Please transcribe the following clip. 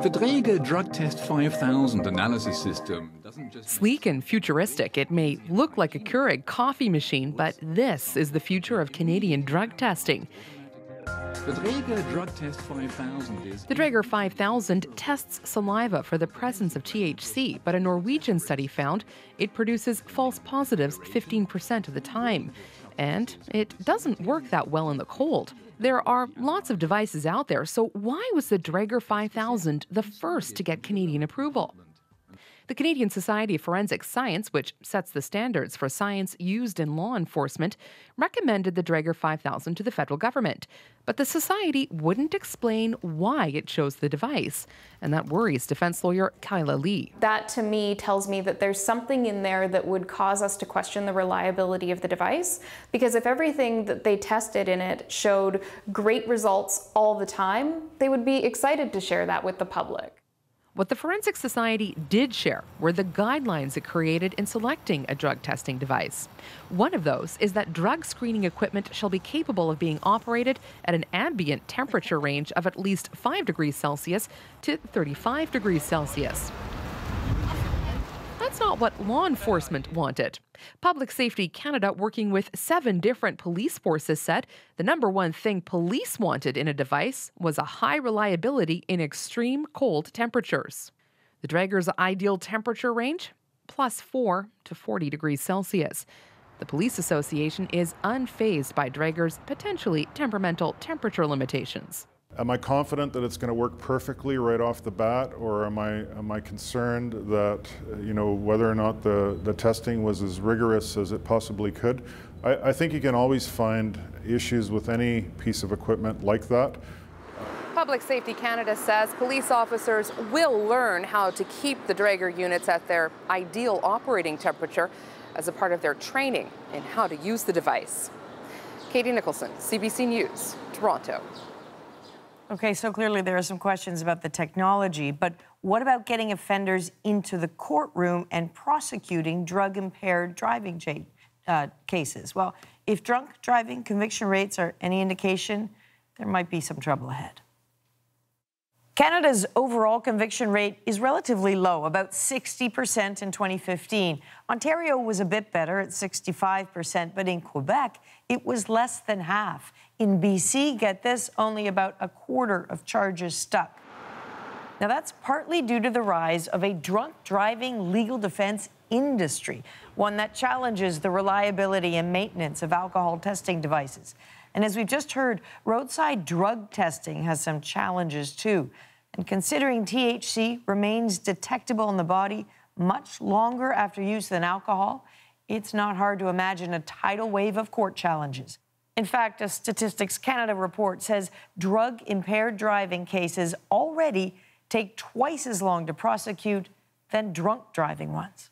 The Draeger Drug Test 5000 analysis system doesn't just. Sleek and futuristic, it may look like a Keurig coffee machine, but this is the future of Canadian drug testing. The Draeger Drug Test 5000 is. The Draeger 5000 tests saliva for the presence of THC, but a Norwegian study found it produces false positives 15% of the time. And it doesn't work that well in the cold. There are lots of devices out there, so why was the Draeger 5000 the first to get Canadian approval? The Canadian Society of Forensic Science, which sets the standards for science used in law enforcement, recommended the Draeger 5000 to the federal government. But the Society wouldn't explain why it chose the device. And that worries defense lawyer Kyla Lee. That to me tells me that there's something in there that would cause us to question the reliability of the device. Because if everything that they tested in it showed great results all the time, they would be excited to share that with the public. What the Forensic Society did share were the guidelines it created in selecting a drug testing device. One of those is that drug screening equipment shall be capable of being operated at an ambient temperature range of at least 5 degrees Celsius to 35 degrees Celsius. That's not what law enforcement wanted. Public Safety Canada, working with seven different police forces, said the number one thing police wanted in a device was a high reliability in extreme cold temperatures. The Draeger's ideal temperature range? Plus 4 to 40 degrees Celsius. The Police Association is unfazed by Draeger's potentially temperamental temperature limitations. Am I confident that it's going to work perfectly right off the bat, or am I am I concerned that you know whether or not the the testing was as rigorous as it possibly could? I, I think you can always find issues with any piece of equipment like that. Public Safety Canada says police officers will learn how to keep the Draeger units at their ideal operating temperature as a part of their training in how to use the device. Katie Nicholson, CBC News, Toronto. Okay, so clearly there are some questions about the technology, but what about getting offenders into the courtroom and prosecuting drug impaired driving uh, cases? Well, if drunk driving conviction rates are any indication, there might be some trouble ahead. Canada's overall conviction rate is relatively low, about 60% in 2015. Ontario was a bit better at 65%, but in Quebec, it was less than half. In BC, get this, only about a quarter of charges stuck. Now, that's partly due to the rise of a drunk driving legal defense industry, one that challenges the reliability and maintenance of alcohol testing devices. And as we've just heard, roadside drug testing has some challenges too. And considering THC remains detectable in the body much longer after use than alcohol, it's not hard to imagine a tidal wave of court challenges. In fact, a Statistics Canada report says drug impaired driving cases already take twice as long to prosecute than drunk driving ones.